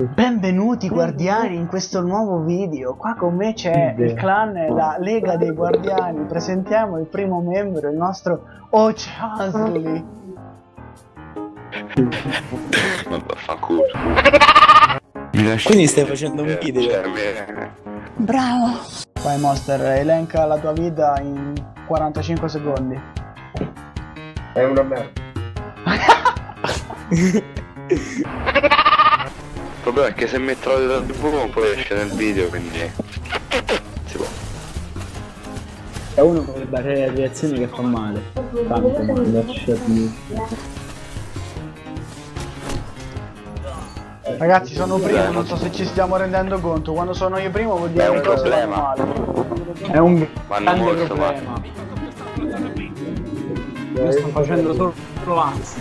Benvenuti guardiani in questo nuovo video. Qua con me c'è il clan e la Lega dei Guardiani. Presentiamo il primo membro, il nostro. Mi lasci Quindi stai facendo un video? cioè, Bravo. Vai Monster, elenca la tua vita in 45 secondi. È una merda. Problema è che se metto la TV non poi esce nel video, quindi... Si può. È uno con le barriere di reazione che fa male. Tanto male, lasciati. Ragazzi, sono primo, non so se ci stiamo rendendo conto. Quando sono io primo vuol dire È un che cose vanno problema. male. È un Vanno Grande molto problema. male. Io sto facendo solo anzi.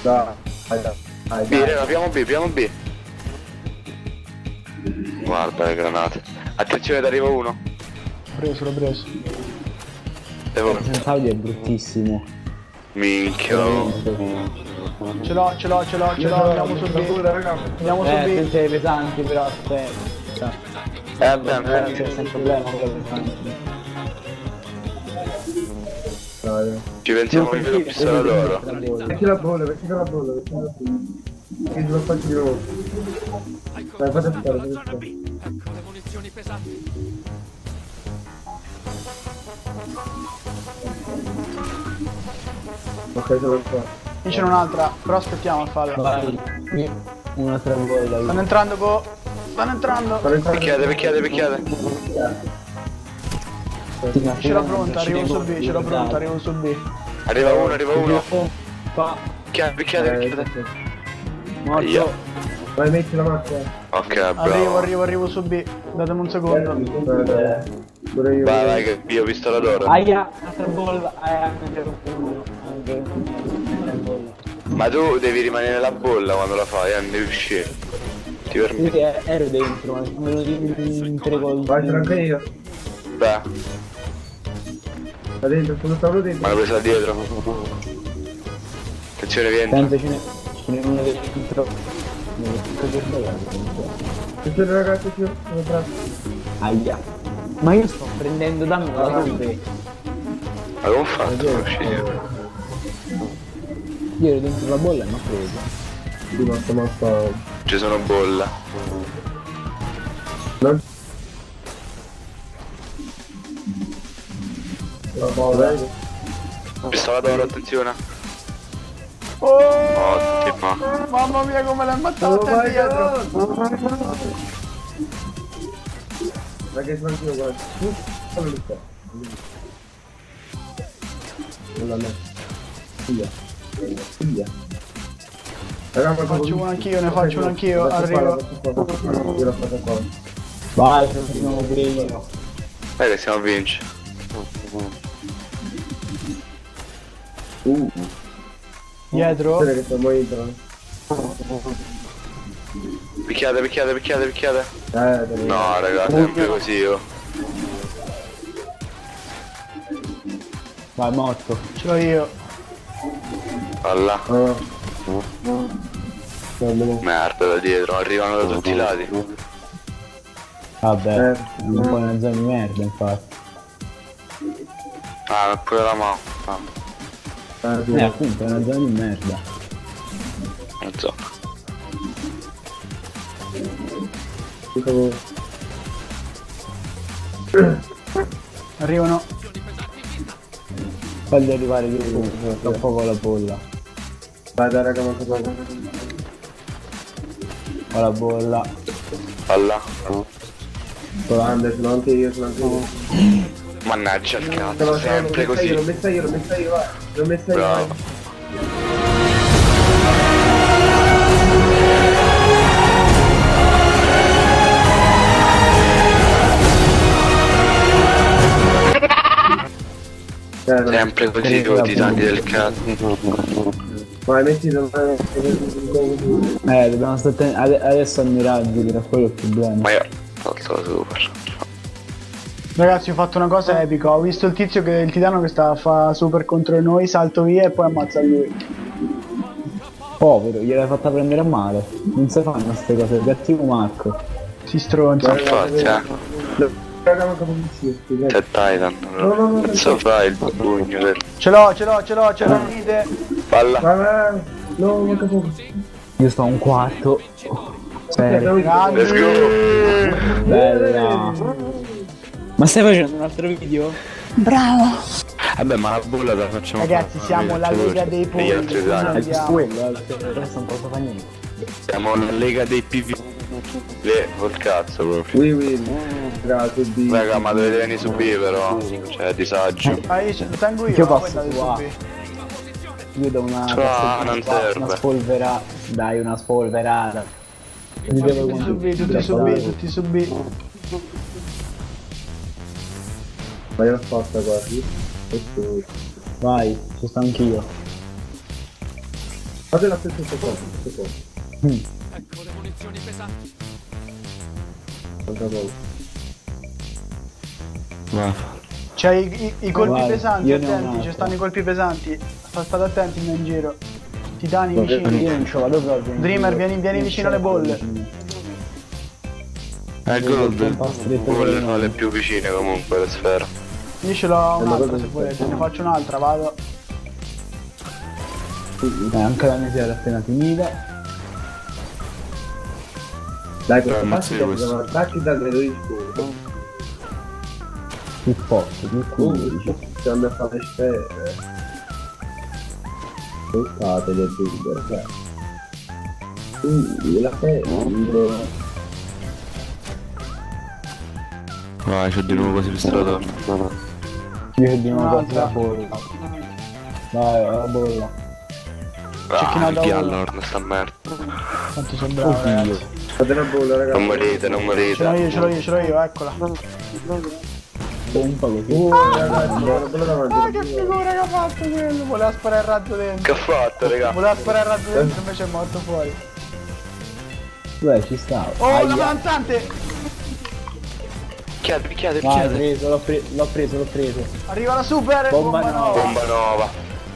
Dai, dai, dai. B, raga, abbiamo B, abbiamo B. Guarda le granate. Attenzione, arriva uno. preso, l'ho preso. Devo... Senza audio è bruttissimo. Minchia. Ce l'ho, ce l'ho, ce l'ho, ce l'ho, andiamo su B. Andiamo su Eh, B. sente pesanti però aspetta. Eh, beh, Eh, c'è sempre problema con le pesanti. Dai. ci pensiamo io la pistola d'oro. Metti la bolla, metti la bolla, metti la bolla. Che lo faccio di nuovo. Dai, fate stare, fate stare. Ok, sono qua. Qui c'è un'altra, però aspettiamo a farla. Vai, qui, una tre bolla. Stanno entrando, entrando. Stanno entrando- Picchiate, picchiate, picchiate. Ce l'ho pronta, arrivo su B, ce l'ho pronta, arrivo su B. Arriva uno, arriva uno. Fa, Picchiate, picchiate, Eh, picchiate. morto. Vai, metti la macchina. Ok, Arrivo, bravo. arrivo, arrivo su B. Datemi un secondo. Eh, Pure io. Vai, vai, che io pistola d'oro. Aia, altra bolla. Eh, uno. Ma tu devi rimanere nella bolla quando la fai, eh, non devi uscire. Ti Io permetti? che ero dentro, ma sono venuti in, in tre gol. Vai, io. Beh, Da dentro, sono stato dentro. ma l'ho presa dietro. Attenzione, vieni. Tanto ce n'è, ce n'è uno dentro. Attenzione ragazzi, io sono tratto. Aia. Ma io sto prendendo danno da dove? Ma come ho fatto per uscire? Io ero dentro la bolla e mi ha preso. Sì, ma sto mazzo. Ci sono bolla. Pistola d'oro, attenzione. Oh! Ottima. Mamma mia come l'ha dietro! Perché sono anch'io guarda. Come li sto? Non la metto. Via. Via. Raga, ma Faccio uno anch'io, ne faccio uno anch'io, arrivo. Io l'ho fatta qua. Vai, sono pure io. Dai che siamo a vincere. Uh, Dietro? spera che siamo dentro. Picchiate, picchiate, picchiate, picchiate. Eh. No, raga, sempre così io. Vai, morto. Ce l'ho io. Alla. Ah. Guardalo. Merda da dietro, arrivano da tutti i lati. Vabbè, Eh, un po' una zona di merda infatti. Ah, ma pure la mano. Ah, Eh, Eh, appunto, è una zona di merda. so. Dico- Arrivano. Fagli arrivare più tra poco la bolla. Vai, dai, raga, manca poco. Ho la bolla. Alla. Grande, sono anche io, sono anche io. Mannaggia il cazzo, lo- sempre l'ho messa io, L'ho così. messa io, l'ho messa io. L'ho messa io. Bravo. Eh, no. Sempre così con i titani del cazzo. Vai, mettilo. vai. Eh, dobbiamo stare attenti. Ade- Adesso al miraggio, che era quello il problema. Ma io la super. Ragazzi ho fatto una cosa epica, ho visto il tizio che il titano che sta a fa super contro noi, salto via e poi ammazza lui. Povero, gliel'hai fatta prendere a male. Non si fanno queste cose, cattivo Marco. Si stronza. Infatti, eh. Ti prego. C'è Titan. Cazzo fai il pugno del... Ce l'ho, ce l'ho, ce l'ho, ce l'ho, venite. Palla. No. Io sto a un quarto. Let's go. Bella. Ma stai facendo un altro video? Vabbè, ma la bolla la facciamo Ragazzi, fare, siamo la. Lega dei gli altri polli. quello, eh, il resto non posso fare niente. Siamo la lega dei PV. Le, col cazzo proprio. Win win. Grazie, B. Raga, ma dovete venire su B però. Cioè, disagio. Ah, io ce lo tengo io. Io ah, posso qua. Io do una, Ah, non una serve. spolverata. Dai, una spolverata. Tutti su B, tutti su B, tutti su B. Ma io l'ho fatta quasi. Questo- Vai, ci sto anch'io. Fate la stessa cosa, stessa cosa. Manca poco. Va. C'è i, i- i colpi Guarda, pesanti, attenti, ci stanno i colpi pesanti. Sta- State attenti in giro. Titani Vabbè, vicini. Io non vado proprio. Dreamer, vieni- vieni vicino alle bolle. Eh, Gold. Un po' stretto Quelle con le sono le più vicine comunque, le sfere. Io ce l'ho un'altra cosa se volete, ne faccio un'altra, vado. Eh, anche la mia era appena finita. Dai, Però partita questo. siamo attacchi dalle 12 scuole. Più forte, più 15. stiamo a fare sfere. Portate le due, cioè. Uh, la fede. Vai, c'ho di nuovo così l'istratore. Io di Un'altra. la bolla. Vai, la bolla. Ah, uno. all'orno sta merda. Quanto sono bravo, ragazzi. Fate una bolla, ragazzi. Non morite, non Ce l'ho morite. io, ce l'ho io, ce l'ho io, eccola. Pompa così. Uh, ragazzi, una bolla davanti. Ah, che figura che ha fatto quello! Voleva sparare il razzo Che dentro. ha fatto, raga? Voleva sparare il razzo dentro, invece è morto fuori. Beh, ci stava. Oh, la Aia. avanzante! Picchiate, picchiate, picchiate. preso, l'ho, pre- l'ho preso, l'ho preso. Arriva la super! Bomba Bomba no. nova! Bomba nuova.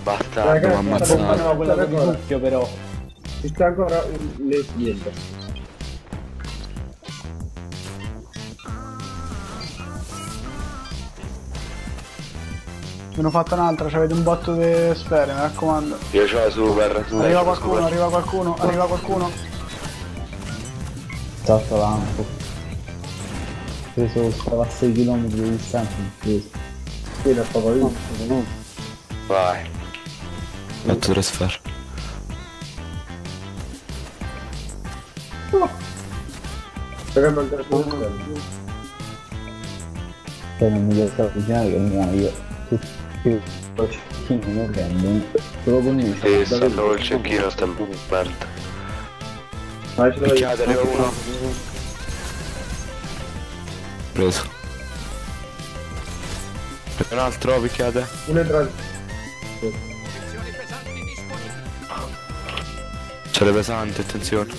Bastardo, mi ha Bomba ammazzato. no, quella Ancora. mucchio però. Ci sta ancora un- le niente. Me ne ho fatta un'altra, c'avete un botto di sfere, mi raccomando. Io c'ho la super. Arriva c'ho la qualcuno, super. arriva qualcuno, arriva qualcuno. Salto lampo. Ho preso, stava a 6 km di distanza. l'ho preso. Qui la papà io. Vai. Fatto tre sfere. Raga, manca la sfera. Poi non mi riesco a avvicinare che mi io. Tutti i cecchini non prendo. Solo con lui. Sì, sta solo il cecchino, sta merda. Vai, ce l'ho io. Picchiate, arriva uno. Preso. Un altro, picchiate. Un entrato. C'è le pesanti, attenzione.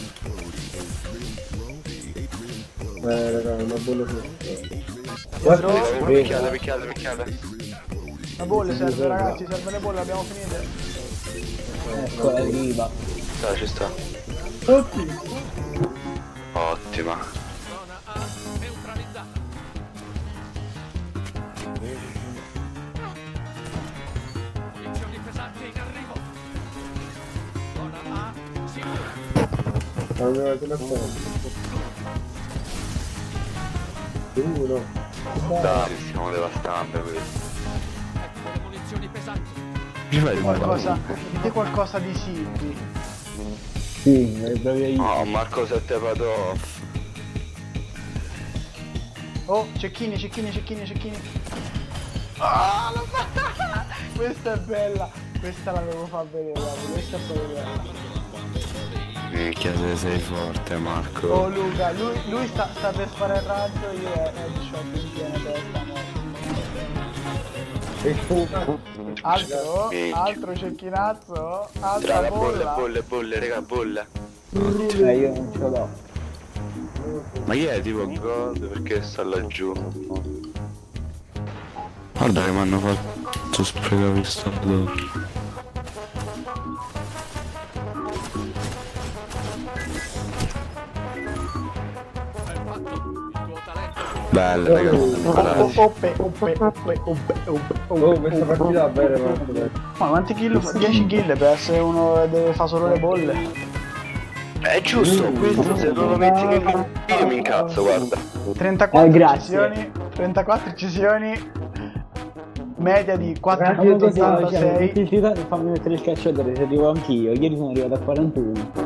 Eh, raga, una bolla sotto. Uno, picchiate, picchiate, picchiate. La bolle serve ragazzi, serve le bolle, abbiamo finite. Ecco, arriva. Dai, ci sta. Tutti. Ottima. La fai. Uno. Dai, stiamo devastando questo. Ci fai di Qualcosa, dite qualcosa di Silvi. Sì, le proprio io. Oh, Marco 7 Padoff. Oh, cecchini, cecchini, cecchini, cecchini. Ah, l'ho fatta! Questa è bella, questa la devo far vedere, guarda, questa è bella. Minchia se sei forte Oh Marco. Luca, lui, lui sta, sta per fare il razzo, io è headshot in piena testa. E. Altro, Minchia. altro cecchinazzo, altra Raga, bolle, bolla. bolle, bolle, raga, bolle. Eh, io non ce l'ho. Ma chi è tipo God? Perché sta laggiù? Guarda che mi hanno fatto sprecare questo Belle, raga. Oh, bravi. Oppe, oppe, oppe, oppe, Oh, questa partita molto bene. Ma quanti kill fa? 10 kill per essere uno che deve fare solo le bolle. È giusto, questo se non lo metti nel video mi incazzo, guarda. 34 Eh, grazie. uccisioni, 34 uccisioni, media di Grazie. Come così, 4,86. il titano fammi mettere il calciatore, se arrivo anch'io, ieri sono arrivato a 41.